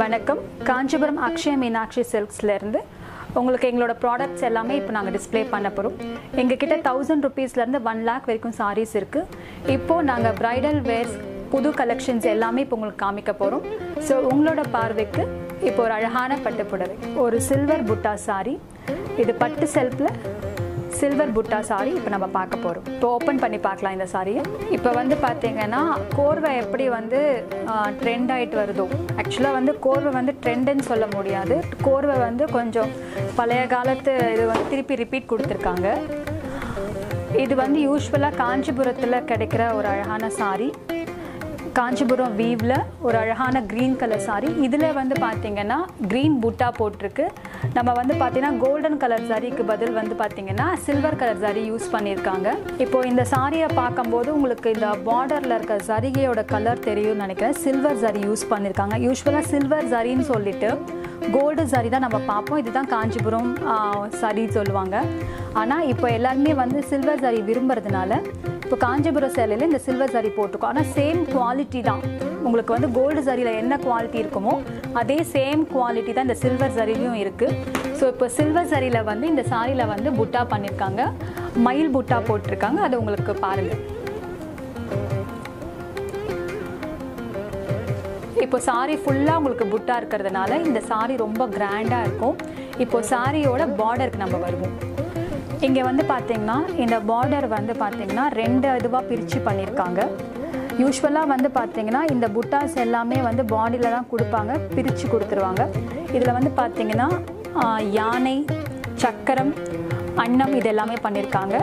வணக்கம். காஞ்சிபுரம் அக்ஷய மீனாட்சி சில்க்ஸ்லேருந்து உங்களுக்கு எங்களோட ப்ராடக்ட்ஸ் எல்லாமே இப்போ நாங்கள் டிஸ்ப்ளே பண்ண போகிறோம் எங்ககிட்ட தௌசண்ட் ருபீஸ்லேருந்து ஒன் லேக் வரைக்கும் சாரீஸ் இருக்குது இப்போது நாங்கள் ப்ரைடல் வேர்ஸ் புது கலெக்ஷன்ஸ் எல்லாமே இப்போ உங்களுக்கு காமிக்க போகிறோம் ஸோ உங்களோட பார்வைக்கு இப்போ ஒரு அழகான பட்டு புடவை ஒரு சில்வர் புட்டா சாரி இது பட்டு செல்ஃபில் சில்வர் புட்டா சாரி இப்போ நம்ம பார்க்க போகிறோம் இப்போ ஓப்பன் பண்ணி பார்க்கலாம் இந்த சாரியை இப்போ வந்து பார்த்தீங்கன்னா கோர்வை எப்படி வந்து ட்ரெண்ட் ஆகிட்டு வருதோ? ஆக்சுவலாக வந்து கோர்வை வந்து ட்ரெண்டுன்னு சொல்ல முடியாது. கோர்வை வந்து கொஞ்சம் பழைய காலத்து இது வந்து திருப்பி ரிப்பீட் கொடுத்துருக்காங்க. இது வந்து யூஸ்வலாக காஞ்சிபுரத்தில் கிடைக்கிற ஒரு அழகான சாரி காஞ்சிபுரம் வீவில் ஒரு அழகான க்ரீன் கலர் சாரி இதில் வந்து பார்த்தீங்கன்னா க்ரீன் புட்டா போட்டிருக்கு. நம்ம வந்து பார்த்தீங்கன்னா கோல்டன் கலர் சாரிக்கு பதில் வந்து பார்த்தீங்கன்னா சில்வர் கலர் சாரி யூஸ் பண்ணியிருக்காங்க. இப்போ இந்த சாரியை பார்க்கும்போது உங்களுக்கு இந்த பார்டரில் இருக்க சரிகையோட கலர் தெரியும்னு நினைக்கிறேன். சில்வர் சாரி யூஸ் பண்ணியிருக்காங்க. யூஸ்வலாக சில்வர் சாரின்னு சொல்லிட்டு கோல்டு சாரி தான் நம்ம பார்ப்போம். இதுதான் காஞ்சிபுரம் சாரி சொல்லுவாங்க. ஆனால் இப்போ எல்லாருமே வந்து சில்வர் சாரி விரும்புறதுனால இப்போ காஞ்சிபுரம் சேலையில் இந்த சில்வர் சாரி போட்டிருக்கோம். ஆனால் சேம் குவாலிட்டி தான். உங்களுக்கு வந்து கோல்டு சாரியில் என்ன குவாலிட்டி இருக்குமோ அதே சேம் குவாலிட்டி தான் இந்த சில்வர் சாரிலையும் இருக்குது ஸோ இப்போ சில்வர் சாரியில் வந்து இந்த சாரியில் வந்து புட்டா பண்ணியிருக்காங்க மயில் புட்டா போட்டிருக்காங்க. அது உங்களுக்கு பாருங்கள் இப்போ சாரி ஃபுல்லாக உங்களுக்கு புட்டா இருக்கிறதுனால இந்த சாரி ரொம்ப கிராண்டாக இருக்கும். இப்போ சாரியோட பார்டருக்கு நம்ம வருவோம். இங்கே வந்து பார்த்தீங்கன்னா இந்த பார்டர் வந்து பார்த்தீங்கன்னா ரெண்டு இதுவாக பிரித்து பண்ணியிருக்காங்க யூஸ்வலாக வந்து பார்த்தீங்கன்னா இந்த புட்டாஸ் எல்லாமே வந்து பாடியில் தான் கொடுப்பாங்க பிரித்து கொடுத்துருவாங்க. இதில் வந்து பார்த்தீங்கன்னா யானை சக்கரம் அன்னம் இது எல்லாமே பண்ணியிருக்காங்க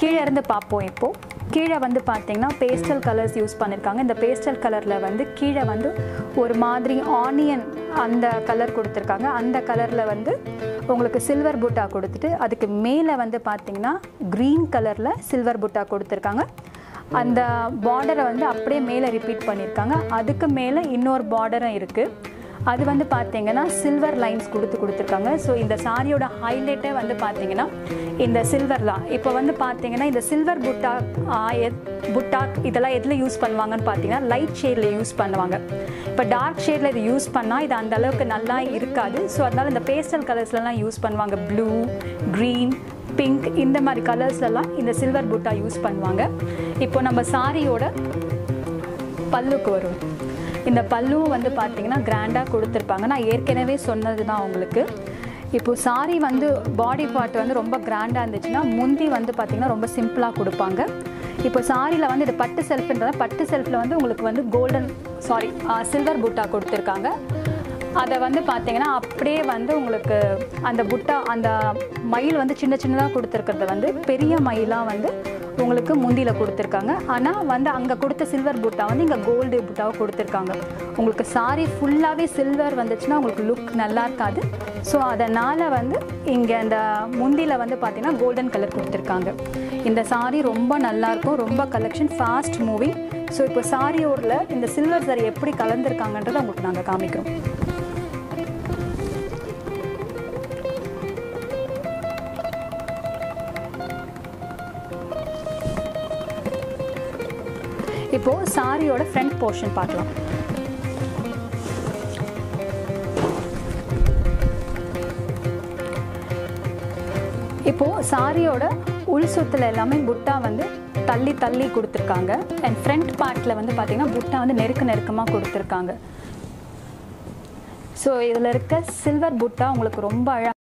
கீழே இருந்து பார்ப்போம் இப்போது கீழே வந்து பார்த்தீங்கன்னா பேஸ்டல் கலர்ஸ் யூஸ் பண்ணியிருக்காங்க இந்த பேஸ்டல் கலரில் வந்து கீழே வந்து ஒரு மாதிரி ஆனியன் அந்த கலர் கொடுத்துருக்காங்க. அந்த கலரில் வந்து உங்களுக்கு சில்வர் புட்டா கொடுத்துட்டு அதுக்கு மேலே வந்து பார்த்தீங்கன்னா க்ரீன் கலரில் சில்வர் புட்டா கொடுத்துருக்காங்க. அந்த பார்டரை வந்து அப்படியே மேலே ரிப்பீட் பண்ணியிருக்காங்க அதுக்கு மேலே இன்னொரு பார்டரும் இருக்குது அது வந்து பார்த்தீங்கன்னா சில்வர் லைன்ஸ் கொடுத்து கொடுத்துருக்காங்க. ஸோ இந்த சாரியோட ஹைலைட்டே வந்து பார்த்தீங்கன்னா இந்த சில்வர் தான். இப்போ வந்து பார்த்தீங்கன்னா இந்த சில்வர் புட்டா புட்டா இதெல்லாம் எதில் யூஸ் பண்ணுவாங்கன்னு பார்த்தீங்கன்னா லைட் ஷேடில் யூஸ் பண்ணுவாங்க. இப்போ டார்க் ஷேடில் இது யூஸ் பண்ணால் இது அந்த அளவுக்கு நல்லா இருக்காது. ஸோ அதனால் இந்த பேஸ்டல் கலர்ஸ்லாம் யூஸ் பண்ணுவாங்க. ப்ளூ க்ரீன் பிங்க் இந்த மாதிரி கலர்ஸ்லாம் இந்த சில்வர் புட்டா யூஸ் பண்ணுவாங்க. இப்போ நம்ம சாரியோட பல்லுக்கு வரும். இந்த பல்லுவும் வந்து பார்த்தீங்கன்னா கிராண்டாக கொடுத்துருப்பாங்க. நான் ஏற்கனவே சொன்னது தான் உங்களுக்கு. இப்போது சாரி வந்து பாடி பார்ட் வந்து ரொம்ப கிராண்டாக இருந்துச்சுன்னா முந்தி வந்து பார்த்திங்கன்னா ரொம்ப சிம்பிளாக கொடுப்பாங்க. இப்போ சாரியில் வந்து இது பட்டு செல்ஃப்ன்றத பட்டு செல்ஃபில் வந்து உங்களுக்கு வந்து கோல்டன் சாரி சில்வர் பூட்டா கொடுத்துருக்காங்க. அதை வந்து பார்த்தீங்கன்னா அப்படியே வந்து உங்களுக்கு அந்த புட்டா அந்த மயில் வந்து சின்ன சின்னதாக கொடுத்துருக்கிறது வந்து பெரிய மயிலாக வந்து உங்களுக்கு முந்தியில் கொடுத்துருக்காங்க. ஆனால் வந்து அங்கே கொடுத்த சில்வர் புட்டா வந்து இங்கே கோல்டு புட்டாவை கொடுத்துருக்காங்க. உங்களுக்கு சாரி ஃபுல்லாகவே சில்வர் வந்துச்சுன்னா உங்களுக்கு லுக் நல்லா இருக்காது. ஸோ அதனால் வந்து இங்கே அந்த முந்தியில் வந்து பார்த்திங்கன்னா கோல்டன் கலர் கொடுத்துருக்காங்க. இந்த சாரி ரொம்ப நல்லாயிருக்கும் ரொம்ப கலெக்ஷன் ஃபாஸ்ட் மூவிங் ஸோ இப்போ சாரியோரில் இந்த சில்வர் சாரி எப்படி கலந்துருக்காங்கன்றதை உங்களுக்கு நாங்கள் காமிக்கிறோம். இப்போது சாரியோட ஃப்ரண்ட் போர்ஷன் பார்க்கலாம். இப்போது சாரியோட உள் சுத்தில் எல்லாமே புட்டா வந்து தள்ளி தள்ளி கொடுத்துருக்காங்க. அண்ட் ஃப்ரண்ட் பார்ட்டில் வந்து பார்த்திங்கன்னா புட்டா வந்து நெருக்க நெருக்கமாக கொடுத்துருக்காங்க. ஸோ இதில் இருக்க சில்வர் புட்டா உங்களுக்கு ரொம்ப அழகாக